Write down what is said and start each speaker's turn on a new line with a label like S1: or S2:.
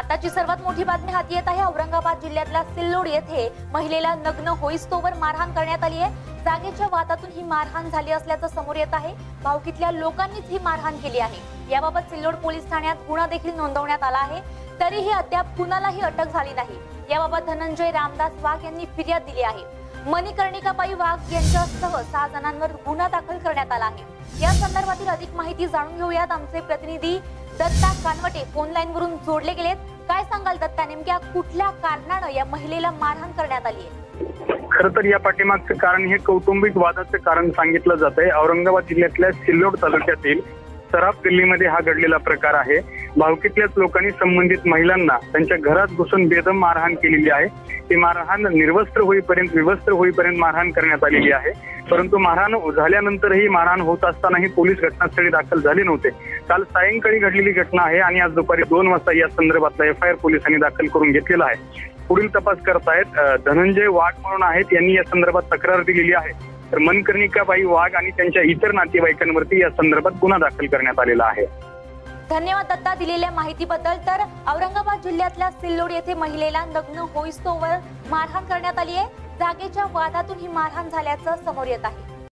S1: आताची सर्वात मोठी बातमी हाती येत आहे. औरंगाबाद जिल्ह्यातल्या सिल्लोड येथे महिलेला नग्न होईस्तोवर मारहाण करण्यात आली आहे. जागेच्या वादातून ही मारहाण झाली असल्याचं समोर येत आहे. भावकीतल्या लोकांनीच ही मारहाण केली आहे. याबाबत सिल्लोड पोलीस ठाण्यात गुन्हा देखील नोंदवण्यात आला आहे. तरीही अद्याप कुणालाही अटक झाली नाही. याबाबत धनंजय रामदास वाघ यांनी फिर्याद दिली आहे. मणिकर्णिकाबाई वाघ यांच्यासह सहा जणांवर गुन्हा दाखल करण्यात आला आहे. या संदर्भातील अधिक माहिती जाणून घेऊयात. आमचे प्रतिनिधी दत्ता कानवटे फोन लाईन वरून जोडले गेलेत. काय सांगाल दत्ता? नेमक्या कुठल्या कारणानं या महिलेला मारहाण करण्यात आली आहे?
S2: खर तर या पाठीमागचं कारण हे कौटुंबिक वादाचं कारण सांगितलं जात आहे औरंगाबाद जिल्ह्यातल्या सिल्लोड तालुक्यातील सराफ दिल्लीमध्ये हा घडलेला प्रकार आहे. भावकीतल्याच लोकांनी संबंधित महिलांना त्यांच्या घरात घुसून बेदम मारहाण केलेली आहे. ती मारहाण निर्वस्त्र होईपर्यंत विवस्त्र होईपर्यंत मारहाण करण्यात आलेली आहे. परंतु मारहाण झाल्यानंतरही मारहाण होत असतानाही पोलीस घटनास्थळी दाखल झाले नव्हते. काल सायंकाळी घडलेली घटना आहे आणि आज दुपारी दोन वाजता या संदर्भातला एफ आय आर पोलिसांनी दाखल करून घेतलेला आहे. पुढील तपास करतायत धनंजय वाघ म्हणून आहेत यांनी या संदर्भात तक्रार दिलेली आहे. तर मनकर्णिकाबाई वाघ आणि त्यांच्या इतर नातेवाईकांवरती या संदर्भात गुन्हा दाखल करण्यात आलेला आहे.
S1: धन्यवाद दत्ता दिलेल्या माहितीबद्दल. तर औरंगाबाद जिल्ह्यातल्या सिल्लोड येथे महिलेला नग्न होईस्तोवर मारहाण करण्यात आली आहे. जागेच्या वादातून ही मारहाण झाल्याचं समोर येत आहे.